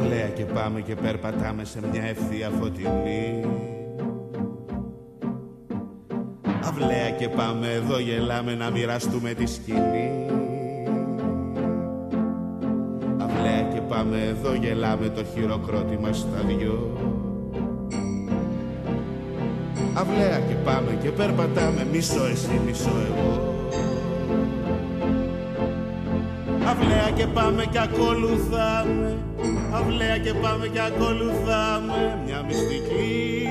Αυλαία και πάμε και περπατάμε σε μια ευθεία φωτεινή. Αυλαία και πάμε εδώ γελάμε να μοιραστούμε τη σκηνή. Αυλαία και πάμε εδώ γελάμε το χειροκρότημα στα δυο. Αυλαία και πάμε και περπατάμε μισό εσύ μισό εγώ. Αυλαία και πάμε και ακολουθάμε Αυλαία και πάμε και ακολουθάμε Μια μυστική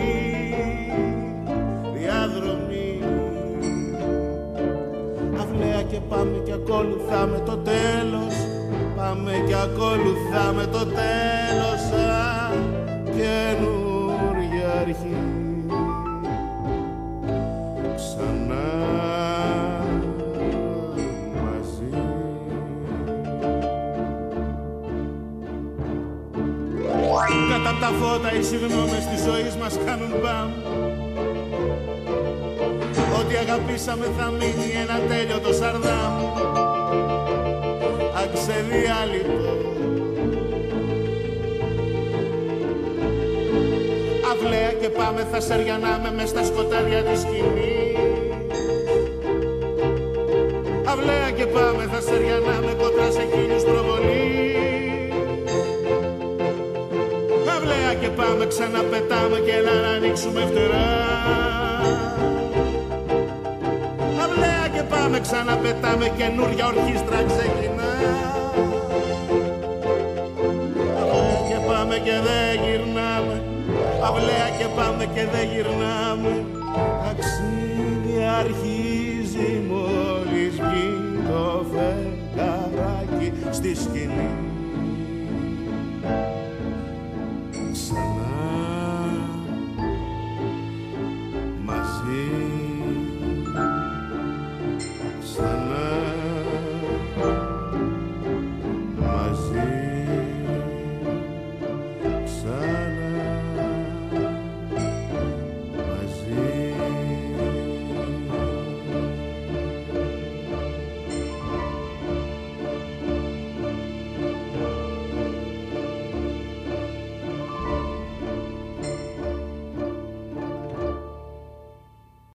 διαδρομή. Αυλαία και πάμε και ακολουθάμε το τέλος Πάμε και ακολουθάμε το τέλος Σαν καινούργια αρχή τα φώτα οι συγγνώμες της ζωής μας κάνουν μπαμ. Ό,τι αγαπήσαμε θα μείνει ένα τέλειο το σαρδάμ. Αξεδιάλειτο Αυλαία και πάμε θα σεριανάμε μες στα σκοτάδια της σκηνής. Αυλαία και πάμε θα σεριανάμε κοντά σε χίλιους και πάμε ξαναπετάμε και να ανοίξουμε φτερά. Αυλαία και πάμε ξαναπετάμε καινούρια ορχήστρα ξεκινά. Αυλαία και πάμε και δεν γυρνάμε. Αυλαία και πάμε και δεν γυρνάμε. Ταξίδι αρχίζει μόλις βγει το φεγγαράκι στη σκηνή